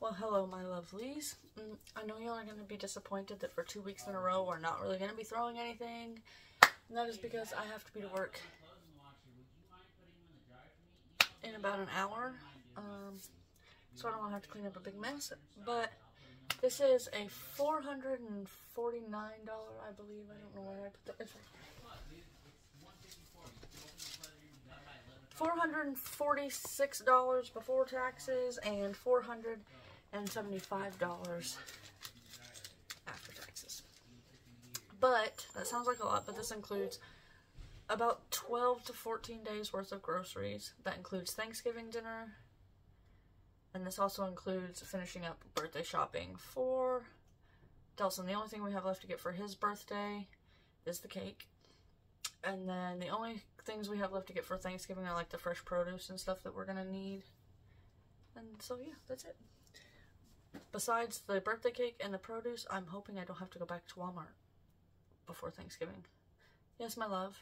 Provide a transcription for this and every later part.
Well, hello, my lovelies. Mm, I know y'all are going to be disappointed that for two weeks in a row we're not really going to be throwing anything. And that is because I have to be to work in about an hour. Um, so I don't want to have to clean up a big mess. But this is a $449, I believe. I don't know where I put that. It's $446 before taxes and $475 after taxes. But, that sounds like a lot, but this includes about 12 to 14 days worth of groceries. That includes Thanksgiving dinner. And this also includes finishing up birthday shopping for Delson. The only thing we have left to get for his birthday is the cake. And then the only things we have left to get for Thanksgiving are like the fresh produce and stuff that we're going to need. And so yeah, that's it. Besides the birthday cake and the produce, I'm hoping I don't have to go back to Walmart before Thanksgiving. Yes, my love.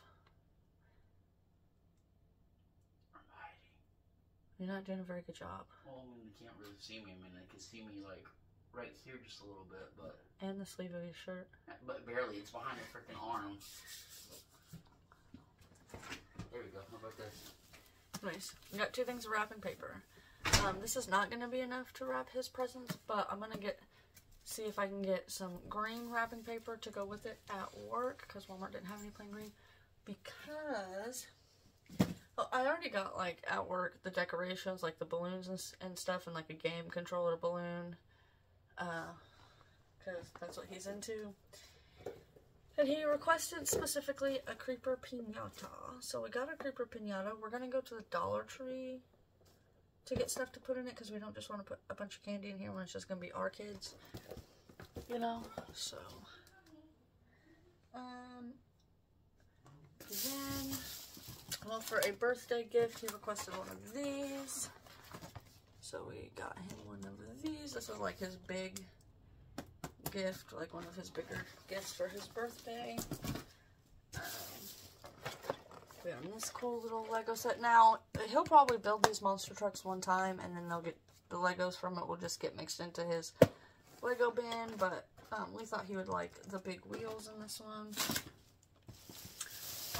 You're not doing a very good job. Well, I mean, they can't really see me. I mean, they can see me like right here just a little bit, but And the sleeve of your shirt. but barely. It's behind the freaking arm. There we go. How about this? Nice. We got two things of wrapping paper. Um, this is not going to be enough to wrap his presents, but I'm going to get, see if I can get some green wrapping paper to go with it at work, because Walmart didn't have any plain green. Because, well, I already got, like, at work, the decorations, like the balloons and, and stuff, and, like, a game controller balloon, uh, because that's what he's into. And he requested specifically a creeper pinata. So we got a creeper pinata. We're gonna go to the Dollar Tree to get stuff to put in it because we don't just want to put a bunch of candy in here when it's just gonna be our kids. You know? So. Um. Then. Well, for a birthday gift, he requested one of these. So we got him one of these. This is like his big gift, like one of his bigger gifts for his birthday. We this cool little Lego set. Now, he'll probably build these monster trucks one time, and then they'll get the Legos from it will just get mixed into his Lego bin, but um, we thought he would like the big wheels in this one.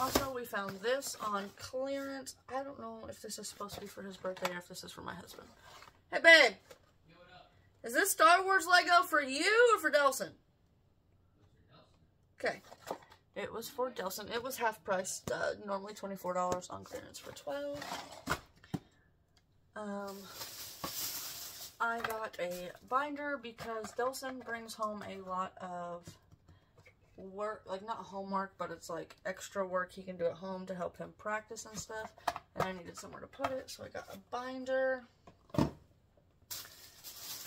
Also, we found this on clearance. I don't know if this is supposed to be for his birthday or if this is for my husband. Hey, babe. Is this Star Wars Lego for you or for Delson? Okay. It was for Delson. It was half price. Uh, normally $24 on clearance for 12 Um, I got a binder because Delson brings home a lot of work, like not homework, but it's like extra work he can do at home to help him practice and stuff. And I needed somewhere to put it, so I got a binder.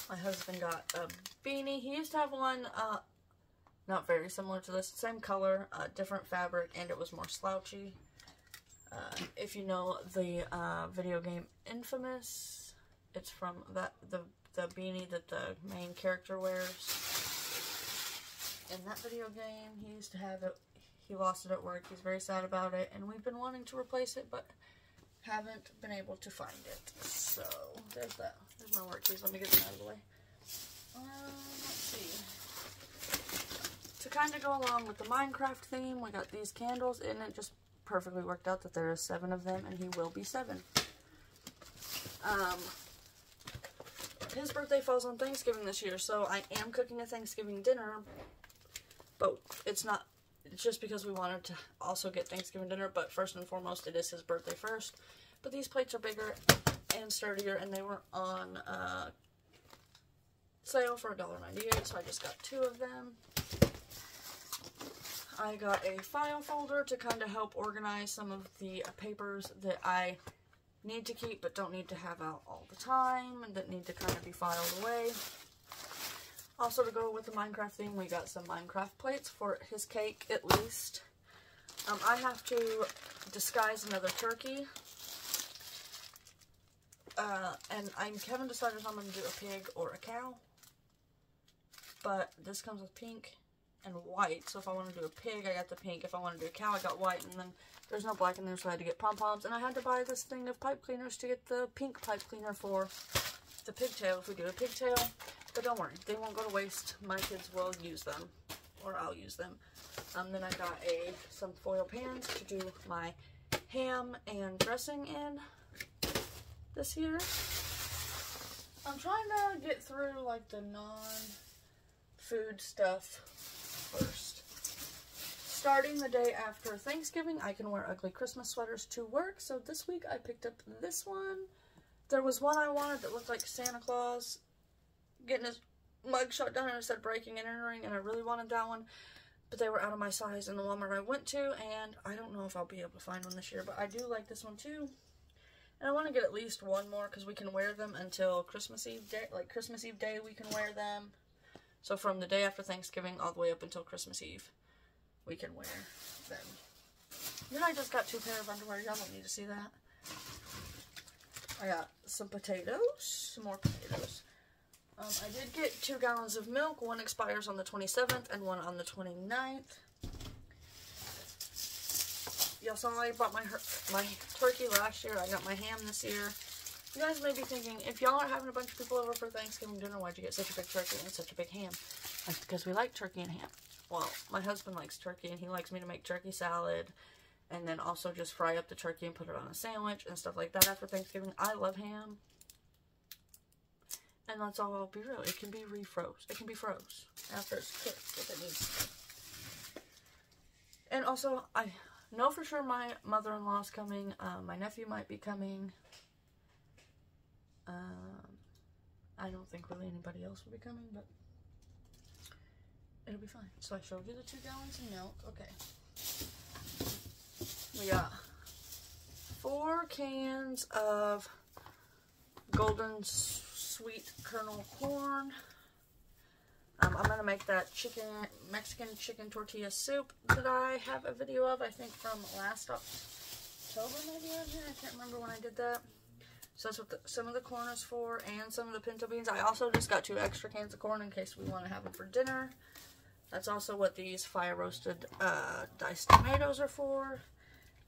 My husband got a beanie. He used to have one, uh, not very similar to this. Same color, uh, different fabric, and it was more slouchy. Uh, if you know the uh, video game Infamous, it's from that the the beanie that the main character wears. In that video game, he used to have it. He lost it at work. He's very sad about it, and we've been wanting to replace it, but haven't been able to find it. So there's that. There's my work keys. Let me get them out of the way. Um, let's see. Kind of go along with the Minecraft theme, we got these candles, and it just perfectly worked out that there are seven of them, and he will be seven. Um, his birthday falls on Thanksgiving this year, so I am cooking a Thanksgiving dinner, but it's not it's just because we wanted to also get Thanksgiving dinner, but first and foremost, it is his birthday first. But these plates are bigger and sturdier, and they were on uh, sale for $1.98, so I just got two of them. I got a file folder to kind of help organize some of the papers that I need to keep but don't need to have out all the time and that need to kind of be filed away. Also to go with the Minecraft theme, we got some Minecraft plates for his cake at least. Um, I have to disguise another turkey. Uh, and I'm Kevin decided if I'm going to do a pig or a cow. But this comes with pink and white. So if I want to do a pig, I got the pink. If I want to do a cow, I got white. And then there's no black in there, so I had to get pom-poms. And I had to buy this thing of pipe cleaners to get the pink pipe cleaner for the pigtail if we do a pigtail. But don't worry, they won't go to waste. My kids will use them, or I'll use them. Um, then I got a some foil pans to do my ham and dressing in this year. I'm trying to get through like the non-food stuff first. Starting the day after Thanksgiving, I can wear ugly Christmas sweaters to work. So this week I picked up this one. There was one I wanted that looked like Santa Claus getting his mug shot done and it said breaking and entering and I really wanted that one. But they were out of my size in the Walmart I went to and I don't know if I'll be able to find one this year. But I do like this one too. And I want to get at least one more because we can wear them until Christmas Eve day. Like Christmas Eve day we can wear them. So from the day after Thanksgiving all the way up until Christmas Eve we can wear them. Then I just got two pair of underwear. Y'all don't need to see that. I got some potatoes, some more potatoes. Um, I did get two gallons of milk. One expires on the 27th and one on the 29th. Y'all saw I bought my my turkey last year. I got my ham this year. You guys may be thinking, if y'all are having a bunch of people over for Thanksgiving dinner, why'd you get such a big turkey and such a big ham? That's because we like turkey and ham. Well, my husband likes turkey and he likes me to make turkey salad and then also just fry up the turkey and put it on a sandwich and stuff like that after Thanksgiving. I love ham. And that's all be real. It can be refroze. It can be froze after it's cooked if it needs And also, I know for sure my mother-in-law's coming. Uh, my nephew might be coming. Um, I don't think really anybody else will be coming, but it'll be fine. So I showed you the two gallons of milk. Okay. We got four cans of golden sweet kernel corn. Um, I'm going to make that chicken, Mexican chicken tortilla soup that I have a video of, I think from last October maybe. I can't remember when I did that. So that's what the, some of the corn is for and some of the pinto beans. I also just got two extra cans of corn in case we want to have them for dinner. That's also what these fire roasted uh, diced tomatoes are for.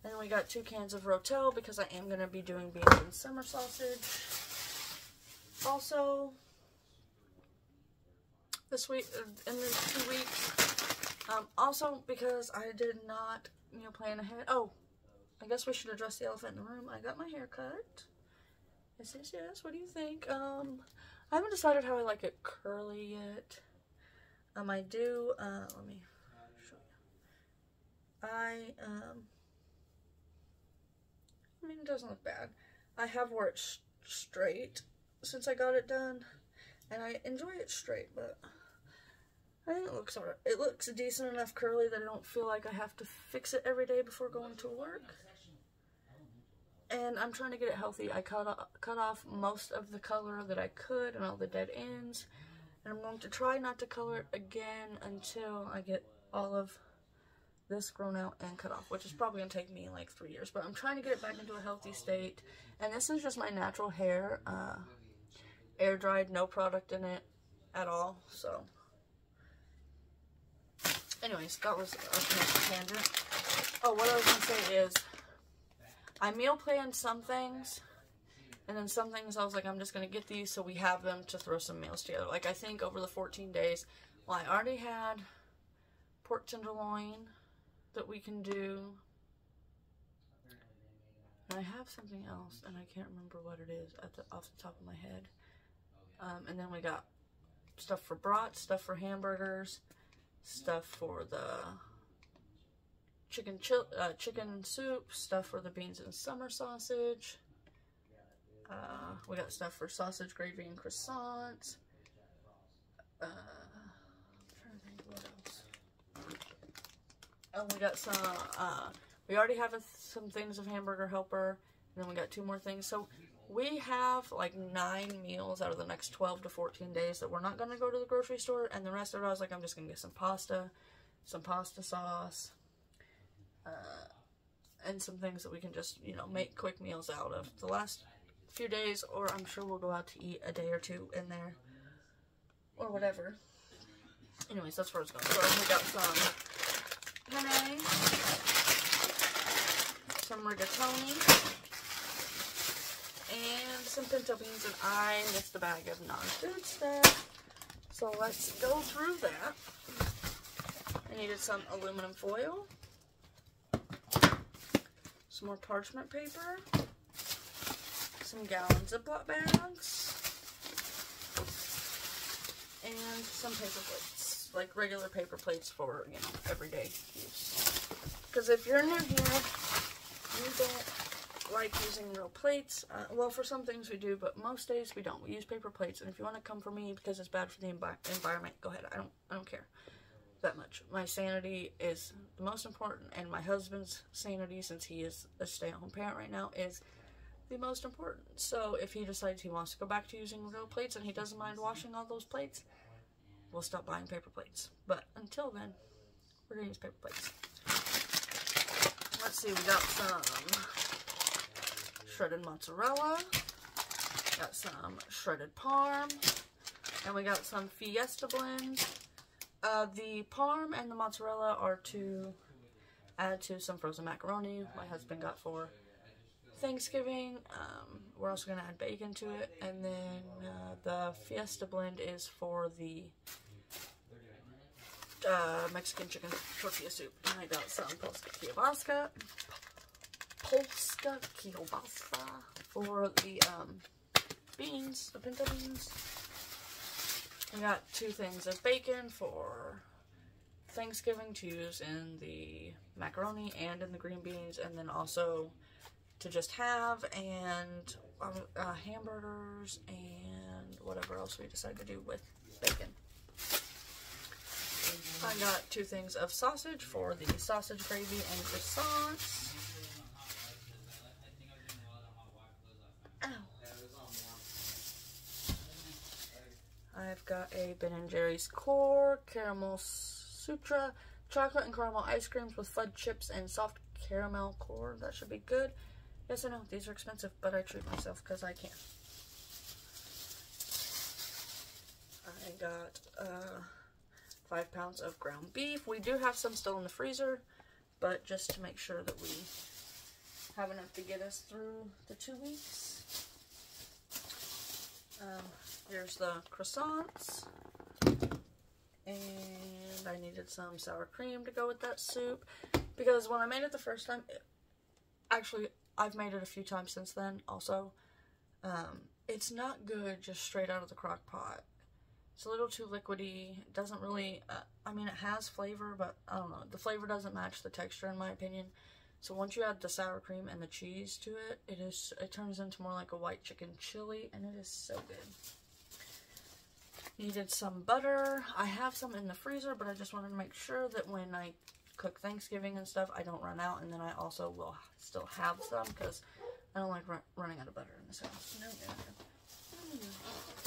Then we got two cans of Rotel because I am going to be doing beans and summer sausage. Also, this week, uh, in these two weeks, um, also because I did not, you know, plan ahead. Oh, I guess we should address the elephant in the room. I got my hair cut. Yes, yes. What do you think? Um, I haven't decided how I like it curly yet. Um, I do, uh, let me show you. I, um, I mean, it doesn't look bad. I have wore it straight since I got it done, and I enjoy it straight, but I think it looks alright. It looks decent enough curly that I don't feel like I have to fix it every day before going to work and I'm trying to get it healthy. I cut off, cut off most of the color that I could and all the dead ends. And I'm going to try not to color it again until I get all of this grown out and cut off, which is probably going to take me like three years. But I'm trying to get it back into a healthy state. And this is just my natural hair, uh, air dried, no product in it at all. So, anyways, that was a tangent. Oh, what I was going to say is, I meal planned some things, and then some things I was like, I'm just going to get these so we have them to throw some meals together. Like, I think over the 14 days, well, I already had pork tenderloin that we can do. And I have something else, and I can't remember what it is at the off the top of my head. Um, and then we got stuff for brats, stuff for hamburgers, stuff for the chicken uh, chicken soup, stuff for the beans and summer sausage. Uh, we got stuff for sausage gravy and croissants. Uh, Oh, we got some, uh, we already have some things of Hamburger Helper, and then we got two more things. So we have like nine meals out of the next 12 to 14 days that we're not going to go to the grocery store, and the rest of it I was like, I'm just going to get some pasta, some pasta sauce, uh, and some things that we can just, you know, make quick meals out of. The last few days, or I'm sure we'll go out to eat a day or two in there, or whatever. Anyways, that's where it's going. So we got some penne, some rigatoni, and some pinto beans, and I missed a bag of non-food stuff. So let's go through that. I needed some aluminum foil, some more parchment paper, some gallon Ziploc bags, and some paper plates, like regular paper plates for, you know, everyday use. Because if you're new here, you don't like using real plates. Uh, well, for some things we do, but most days we don't. We use paper plates, and if you want to come for me because it's bad for the envi environment, go ahead. I don't, I don't care that much. My sanity is the most important, and my husband's sanity, since he is a stay-at-home parent right now, is the most important. So if he decides he wants to go back to using real plates and he doesn't mind washing all those plates, we'll stop buying paper plates. But until then, we're gonna use paper plates. Let's see, we got some shredded mozzarella, got some shredded parm, and we got some fiesta blend. Uh, the parm and the mozzarella are to add to some frozen macaroni my husband got for Thanksgiving. Um, we're also going to add bacon to it. And then uh, the Fiesta blend is for the uh, Mexican chicken tortilla soup. And I got some Polska kielbasa. Polska kielbasa for the um, beans, the pinto beans. I got two things of bacon for Thanksgiving to use in the macaroni and in the green beans. And then also to just have and um, uh, hamburgers and whatever else we decide to do with bacon. I got two things of sausage for the sausage gravy and croissants. Got a Ben & Jerry's Core, Caramel Sutra, chocolate and caramel ice creams with fudge chips and soft caramel core. That should be good. Yes, I know, these are expensive, but I treat myself because I can. I got uh, five pounds of ground beef. We do have some still in the freezer, but just to make sure that we have enough to get us through the two weeks. Um, here's the croissants. And I needed some sour cream to go with that soup. Because when I made it the first time, it, actually, I've made it a few times since then also. Um, it's not good just straight out of the crock pot. It's a little too liquidy. It doesn't really, uh, I mean, it has flavor, but I don't know. The flavor doesn't match the texture in my opinion. So once you add the sour cream and the cheese to it, it is it turns into more like a white chicken chili, and it is so good. Needed some butter. I have some in the freezer, but I just wanted to make sure that when I cook Thanksgiving and stuff, I don't run out. And then I also will still have some because I don't like run running out of butter in this house. No, no, no. Mm-hmm.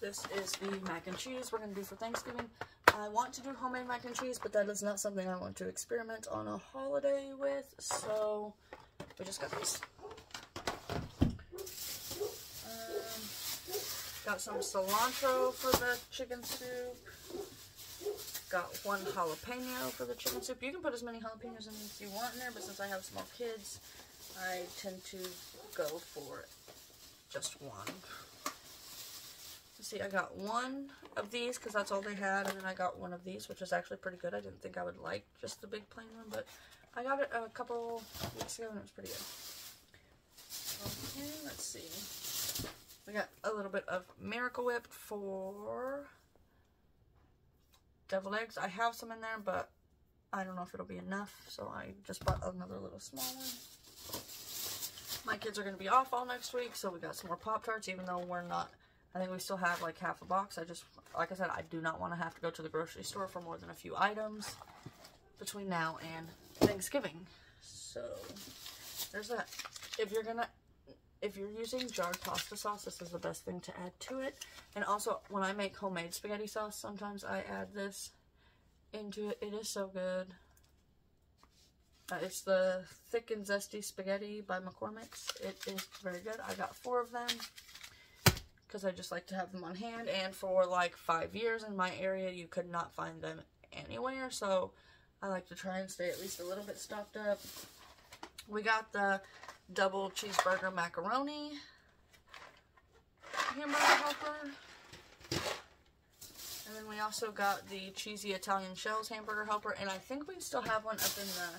This is the mac and cheese we're going to do for Thanksgiving. I want to do homemade mac and cheese, but that is not something I want to experiment on a holiday with. So, we just got these. Got some cilantro for the chicken soup. Got one jalapeno for the chicken soup. You can put as many jalapenos in as you want in there, but since I have small kids, I tend to go for just one. Let's see, I got one of these because that's all they had, and then I got one of these, which is actually pretty good. I didn't think I would like just the big plain one, but I got it a couple weeks ago, and it was pretty good. Okay, let's see. We got a little bit of Miracle Whip for deviled eggs. I have some in there, but I don't know if it'll be enough, so I just bought another little small one. My kids are going to be off all next week, so we got some more Pop-Tarts, even though we're not, I think we still have like half a box. I just, like I said, I do not want to have to go to the grocery store for more than a few items between now and Thanksgiving. So, there's that. If you're going to if you're using jarred pasta sauce, this is the best thing to add to it. And also, when I make homemade spaghetti sauce, sometimes I add this into it. It is so good. Uh, it's the Thick and Zesty Spaghetti by McCormick's. It is very good. I got four of them because I just like to have them on hand. And for like five years in my area, you could not find them anywhere. So I like to try and stay at least a little bit stocked up. We got the double cheeseburger macaroni hamburger helper. And then we also got the cheesy Italian shells hamburger helper. And I think we still have one up in the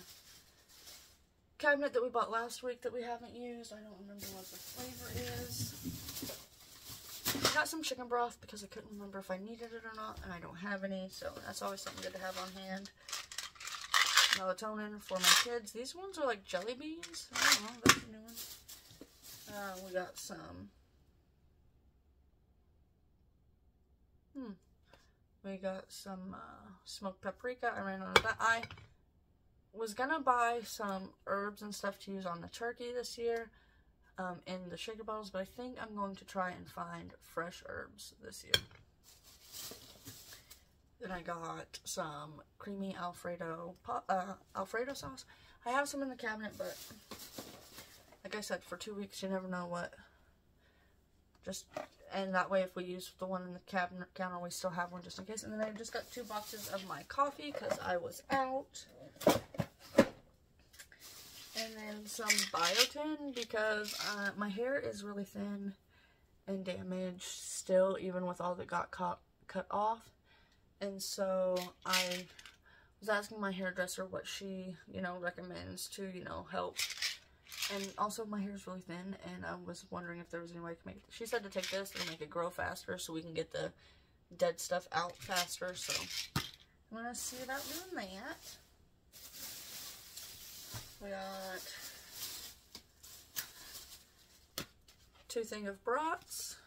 cabinet that we bought last week that we haven't used. I don't remember what the flavor is. Got some chicken broth because I couldn't remember if I needed it or not. And I don't have any. So that's always something good to have on hand. Melatonin for my kids. These ones are like jelly beans. I don't know. That's a new one. Uh, we got some Hmm. We got some uh, smoked paprika. I ran out of that. I was gonna buy some herbs and stuff to use on the turkey this year um, in the shaker bottles, but I think I'm going to try and find fresh herbs this year. Then I got some creamy Alfredo uh, Alfredo sauce. I have some in the cabinet, but like I said, for two weeks, you never know what. Just and that way if we use the one in the cabinet counter we still have one just in case and then I just got two boxes of my coffee because I was out and then some biotin because uh, my hair is really thin and damaged still even with all that got cut, cut off and so I was asking my hairdresser what she you know recommends to you know help and also my hair is really thin and I was wondering if there was any way I could make it. She said to take this and make it grow faster so we can get the dead stuff out faster. So I'm going to see about doing that. We got two thing of brats.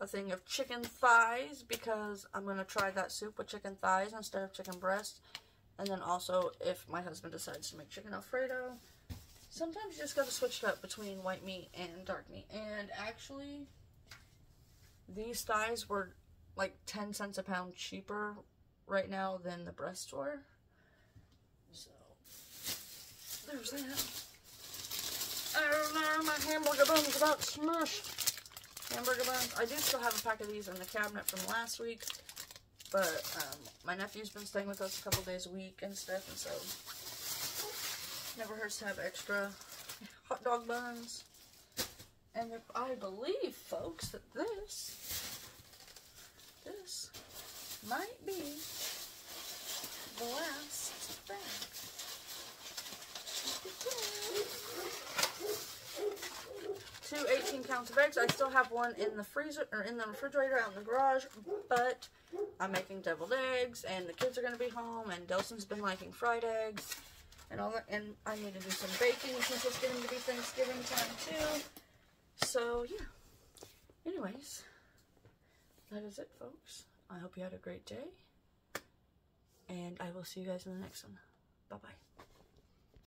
A thing of chicken thighs because I'm going to try that soup with chicken thighs instead of chicken breast. And then also, if my husband decides to make chicken alfredo, sometimes you just gotta switch it up between white meat and dark meat. And actually, these thighs were like 10 cents a pound cheaper right now than the breasts were. So, there's that. Oh no, my hamburger buns about smushed. Hamburger buns. I do still have a pack of these in the cabinet from last week. But um, my nephew's been staying with us a couple days a week and stuff, and so never hurts to have extra hot dog buns. And if I believe, folks, that this, this might be the last bag. Two 18 counts of eggs. I still have one in the freezer, or in the refrigerator out in the garage, but I'm making deviled eggs, and the kids are going to be home, and Delson's been liking fried eggs, and all that, and I need to do some baking since it's getting to be Thanksgiving time, too. So, yeah. Anyways, that is it, folks. I hope you had a great day, and I will see you guys in the next one. Bye-bye.